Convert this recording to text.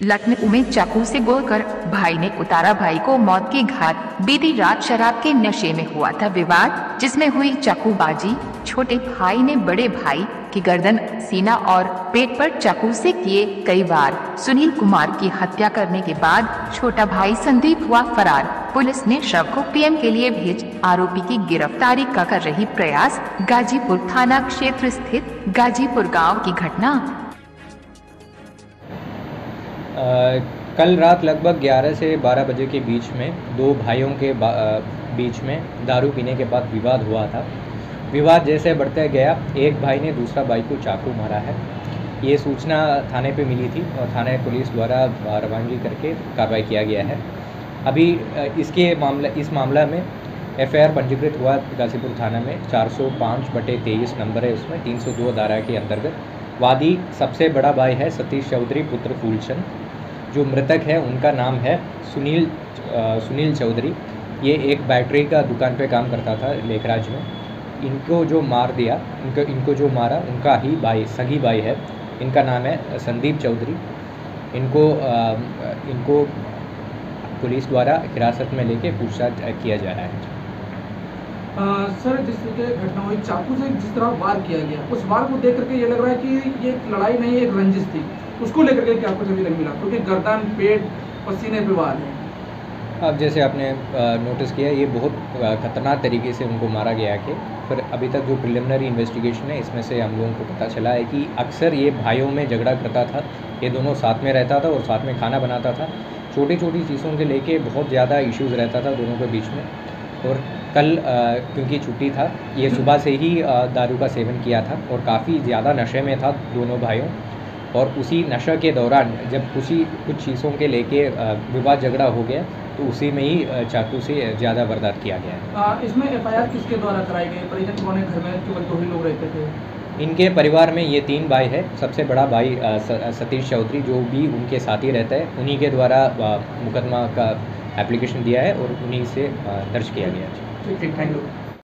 लखनऊ में चाकू से गोलकर भाई ने उतारा भाई को मौत की घाट बीती रात शराब के नशे में हुआ था विवाद, जिसमें हुई चाकूबाजी। छोटे भाई ने बड़े भाई की गर्दन, सीना और पेट पर चाकू से किए कई बार सुनील कुमार की हत्या करने के बाद छोटा भाई संदीप हुआ फरार। पुलिस ने शव को पीएम के लिए भेज आरोपी की गिरफ्तारी का कर रही प्रयास। गाजीपुर थाना क्षेत्र स्थित गाजीपुर गाँव की घटना कल रात लगभग 11 से 12 बजे के बीच में दो भाइयों के बीच में दारू पीने के बाद विवाद हुआ था। विवाद जैसे बढ़ते गया, एक भाई ने दूसरा भाई को चाकू मारा है। ये सूचना थाने पे मिली थी और थाने पुलिस द्वारा रवानगी करके कार्रवाई किया गया है। अभी इसके मामला, इस मामला में एफआईआर पंजीकृत हुआ गाजीपुर थाना में 405 बटे तेईस नंबर है उसमें 302 धारा के अंतर्गत। वादी सबसे बड़ा भाई है सतीश चौधरी, पुत्र फूलचंद। जो मृतक है उनका नाम है सुनील सुनील चौधरी। ये एक बैटरी का दुकान पे काम करता था लेखराज में। इनको जो मार दिया इनको इनको जो मारा उनका ही भाई सगी भाई है। इनका नाम है संदीप चौधरी। इनको अ, इनको पुलिस द्वारा हिरासत में लेके पूछताछ किया जा रहा है। अ, सर जिस तरीके घटना हुई चाकू से जिस तरह वार किया गया उस वार को देख करके ये लग रहा है कि ये लड़ाई नहीं एक रंजिश थी। उसको लेकर के आपको अभी तक मिला, क्योंकि गर्दन, पेट, पसीने पे वार है। अब जैसे आपने नोटिस किया, ये बहुत खतरनाक तरीके से उनको मारा गया कि फिर अभी तक जो प्रिलिमिनरी इन्वेस्टिगेशन है, इसमें से हम लोगों को पता चला है कि अक्सर ये भाइयों में झगड़ा करता था, ये दोनों साथ में रहता था और साथ में खाना बनाता था। छोटी छोटी चीज़ों के लेके बहुत ज़्यादा इश्यूज़ रहता था दोनों के बीच में। और कल क्योंकि छुट्टी था, ये सुबह से ही दारू का सेवन किया था और काफ़ी ज़्यादा नशे में था दोनों भाइयों। और उसी नशा के दौरान जब उसी कुछ चीज़ों के लेके विवाद झगड़ा हो गया तो उसी में ही चाकू से ज़्यादा वारदात किया गया है। इसमें एफआईआर किसके द्वारा कराई गई? परिजन कौन है घर में? केवल दो ही लोग रहते थे। इनके परिवार में ये तीन भाई है। सबसे बड़ा भाई सतीश चौधरी जो भी उनके साथी रहता है उन्हीं के द्वारा मुकदमा का एप्लीकेशन दिया है और उन्हीं से दर्ज किया गया है। ठीक ठीक थैंक यू।